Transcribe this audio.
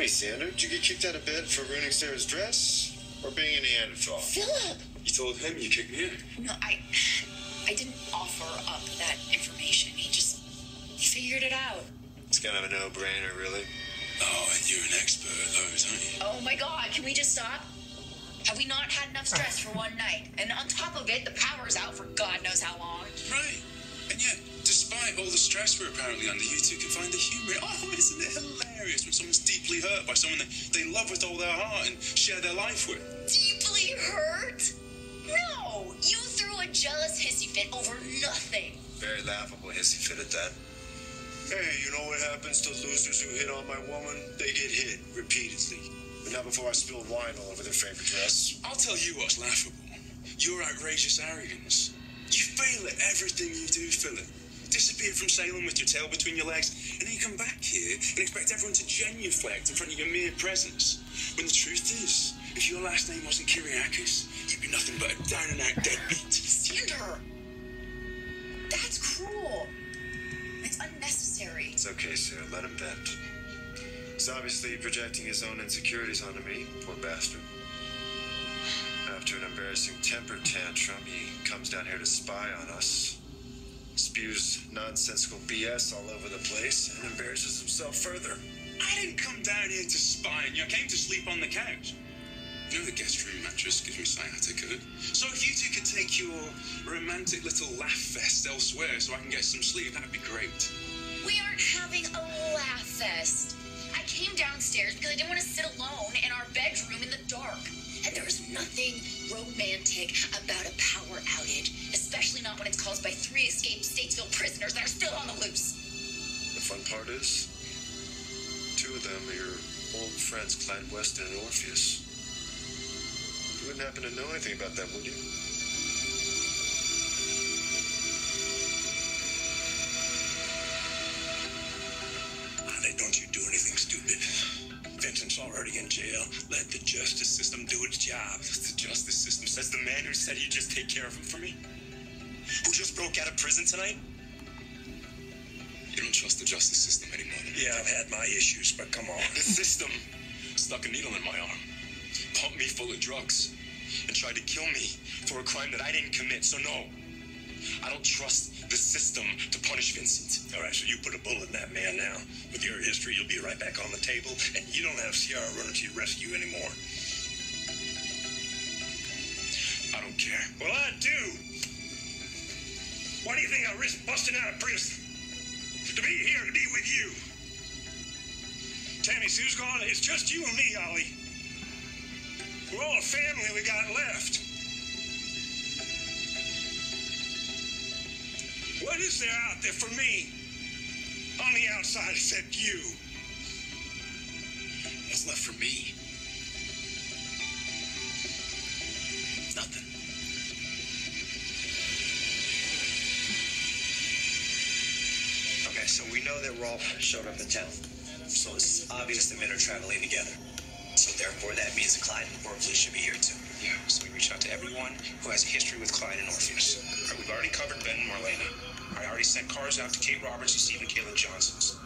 me, Xander, did you get kicked out of bed for ruining Sarah's dress or being a Neanderthal? Philip! You told him you kicked me out. No, I. I didn't offer up that information. He just figured it out. It's kind of a no-brainer, really. Oh, and you're an expert at those, aren't you? Oh my god, can we just stop? Have we not had enough stress for one night? And on top of it, the power's out for God knows how long. Right. And yet, despite all the stress we're apparently under, you two can find the humor. Oh, isn't it hilarious when someone's deeply hurt by someone that they love with all their heart and share their life with? Deeply hurt? No! You threw a jealous hissy fit over nothing. Very laughable hissy fit at that. Hey, you know what happens to losers who hit on my woman? They get hit repeatedly. But not before I spill wine all over their favorite dress. I'll tell you what's laughable. Your outrageous arrogance. You fail at everything you do, Philip. Disappear from Salem with your tail between your legs, and then you come back here and expect everyone to genuflect in front of your mere presence. When the truth is, if your last name wasn't Kyriakis, you'd be nothing but a down and out deadbeat. Xander! That's cruel. It's unnecessary. It's okay, Sarah. Let him vent. He's obviously projecting his own insecurities onto me. Poor bastard. After an embarrassing temper tantrum, he comes down here to spy on us. Spews nonsensical BS all over the place and embarrasses himself further. I didn't come down here to spy on you. I came to sleep on the couch. You know the guest room mattress gives me sciatica. So if you two could take your romantic little laugh fest elsewhere so I can get some sleep, that'd be great. We aren't having a laugh fest. I came downstairs because I didn't want to sit alone in our bedroom in the dark. And there is nothing romantic about a power outage, when it's caused by three escaped Statesville prisoners that are still on the loose. The fun part is, two of them are your old friends, Clyde Weston and Orpheus. You wouldn't happen to know anything about that, would you? Honey, don't you do anything stupid. Vincent's already in jail. Let the justice system do its job. The justice system says the man who said he'd just take care of him for me, who just broke out of prison tonight. You don't trust the justice system anymore. Yeah, I've had my issues, but come on. The system stuck a needle in my arm, pumped me full of drugs, and tried to kill me for a crime that I didn't commit. So no, I don't trust the system to punish Vincent. All right, so you put a bullet in that man now. With your history, you'll be right back on the table, and you don't have Ciara running to your rescue anymore. I don't care. Well, I do. Why do you think I risk busting out of prison? To be here, to be with you. Tammy Sue's gone. It's just you and me, Ollie. We're all a family we got left. What is there out there for me? On the outside, except you. What's left for me? We know that Rolf showed up in town. So it's obvious the men are traveling together. So therefore, that means that Clyde and Orpheus should be here too. Yeah, so we reached out to everyone who has a history with Clyde and Orpheus. We've already covered Ben and Marlena. I already sent cars out to Kate Roberts and Steve and Kayla Johnson's.